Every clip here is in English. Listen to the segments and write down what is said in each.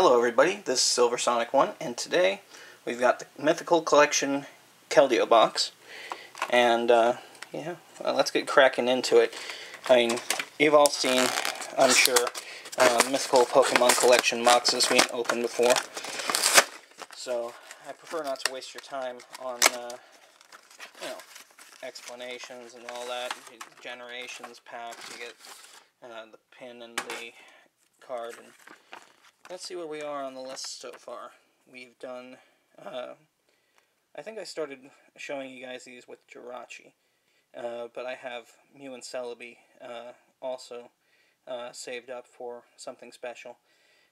Hello everybody, this is Silver Sonic 1, and today we've got the Mythical Collection Keldeo box. And, uh, yeah, well, let's get cracking into it. I mean, you've all seen, I'm sure, uh, Mythical Pokemon Collection boxes being opened before. So, I prefer not to waste your time on, uh, you know, explanations and all that. Generations packs, you get uh, the pin and the card and let's see where we are on the list so far. We've done, uh, I think I started showing you guys these with Jirachi, uh, but I have Mew and Celebi uh, also uh, saved up for something special.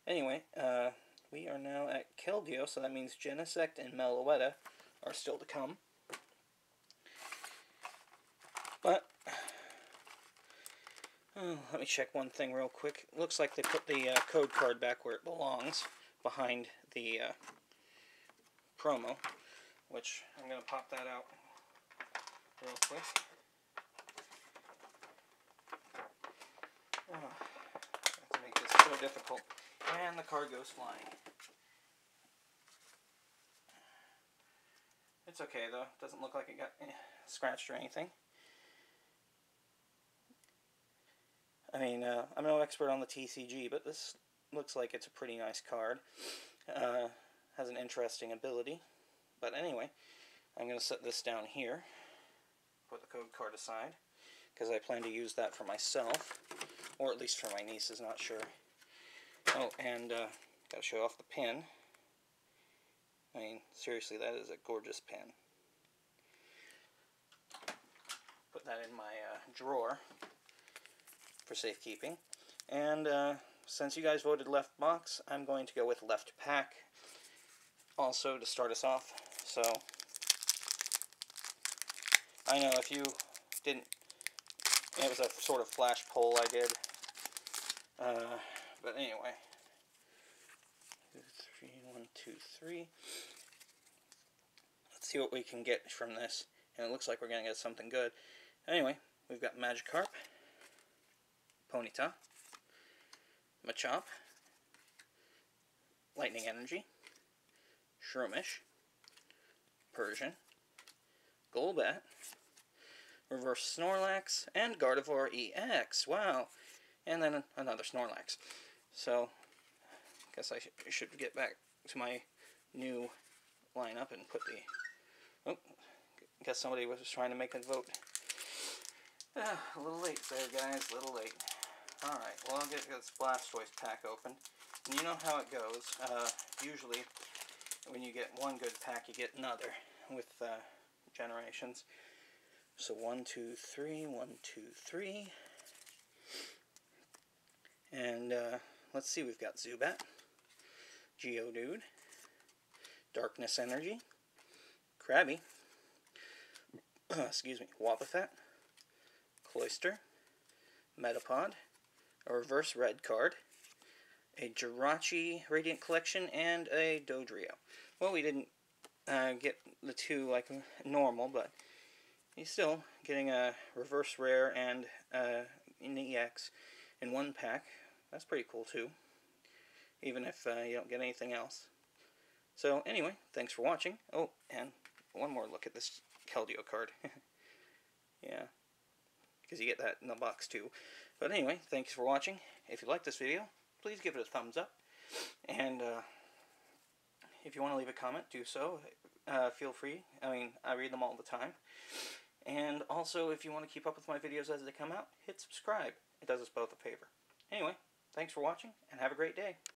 Anyway, uh, we are now at Keldeo, so that means Genesect and Meloetta are still to come. But Oh, let me check one thing real quick. Looks like they put the uh, code card back where it belongs, behind the uh, promo, which I'm going to pop that out real quick. Oh, to make this so difficult. And the card goes flying. It's okay though. It Doesn't look like it got eh, scratched or anything. I mean, uh, I'm no expert on the TCG, but this looks like it's a pretty nice card. Uh, has an interesting ability. But anyway, I'm going to set this down here. Put the code card aside. Because I plan to use that for myself. Or at least for my nieces, not sure. Oh, and uh, got to show off the pin. I mean, seriously, that is a gorgeous pin. Put that in my uh, drawer for safekeeping. And uh, since you guys voted left box, I'm going to go with left pack also to start us off. So, I know if you didn't, it was a sort of flash poll I did. Uh, but anyway, two, three, one, two, three. Let's see what we can get from this. And it looks like we're going to get something good. Anyway, we've got Magikarp. Ponyta, Machop, Lightning Energy, Shroomish, Persian, Golbat, Reverse Snorlax, and Gardevoir EX. Wow. And then another Snorlax. So, I guess I sh should get back to my new lineup and put the... Oh, guess somebody was trying to make a vote. Ah, a little late there, guys. A little late. Alright, well I'll get this Blastoise pack open. And you know how it goes. Uh, usually, when you get one good pack, you get another with uh, generations. So one, two, three, one, two, three. And uh, let's see, we've got Zubat, Geodude, Darkness Energy, Krabby, excuse me, Wobbuffet, Cloyster, Metapod, a reverse red card, a Jirachi Radiant Collection, and a Dodrio. Well, we didn't uh, get the two like normal, but he's still getting a reverse rare and uh, an EX in one pack. That's pretty cool too, even if uh, you don't get anything else. So anyway, thanks for watching. Oh, and one more look at this Keldeo card. yeah, because you get that in the box too. But anyway, thanks for watching. If you like this video, please give it a thumbs up. And uh, if you want to leave a comment, do so. Uh, feel free. I mean, I read them all the time. And also, if you want to keep up with my videos as they come out, hit subscribe. It does us both a favor. Anyway, thanks for watching, and have a great day.